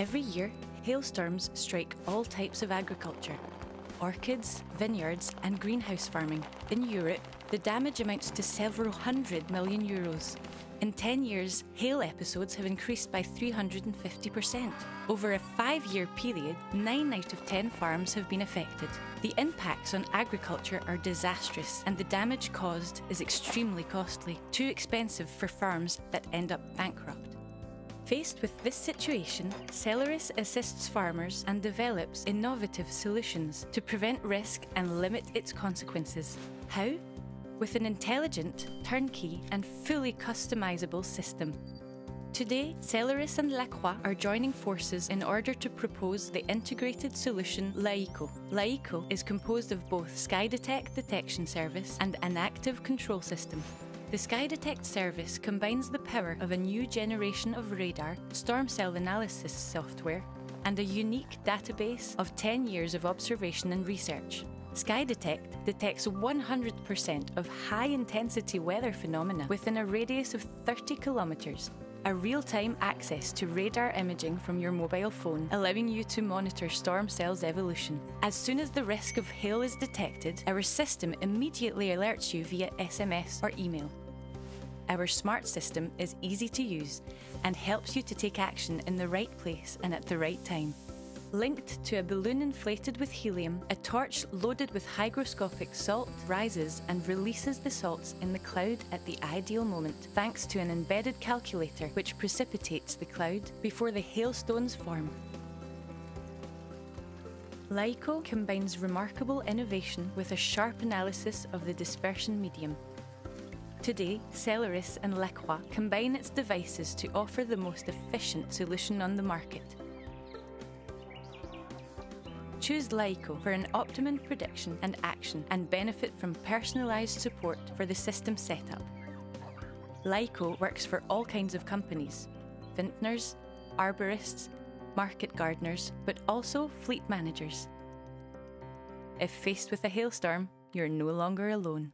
Every year, hailstorms strike all types of agriculture orchards, vineyards, and greenhouse farming. In Europe, the damage amounts to several hundred million euros. In 10 years, hail episodes have increased by 350%. Over a five year period, 9 out of 10 farms have been affected. The impacts on agriculture are disastrous, and the damage caused is extremely costly, too expensive for farms that end up bankrupt. Faced with this situation, Selerys assists farmers and develops innovative solutions to prevent risk and limit its consequences. How? With an intelligent, turnkey, and fully customizable system. Today, Selerys and Lacroix are joining forces in order to propose the integrated solution LAICO. LAICO is composed of both SkyDetect detection service and an active control system. The SkyDetect service combines the power of a new generation of radar, storm cell analysis software, and a unique database of 10 years of observation and research. SkyDetect detects 100% of high intensity weather phenomena within a radius of 30 kilometres. A real time access to radar imaging from your mobile phone, allowing you to monitor storm cells' evolution. As soon as the risk of hail is detected, our system immediately alerts you via SMS or email. Our smart system is easy to use and helps you to take action in the right place and at the right time. Linked to a balloon inflated with helium, a torch loaded with hygroscopic salt rises and releases the salts in the cloud at the ideal moment, thanks to an embedded calculator which precipitates the cloud before the hailstones form. LAICO combines remarkable innovation with a sharp analysis of the dispersion medium. Today, Selerys and Lacroix combine its devices to offer the most efficient solution on the market. Choose LAICO for an optimum prediction and action and benefit from personalised support for the system setup. LAICO works for all kinds of companies vintners, arborists, market gardeners, but also fleet managers. If faced with a hailstorm, you're no longer alone.